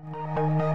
Música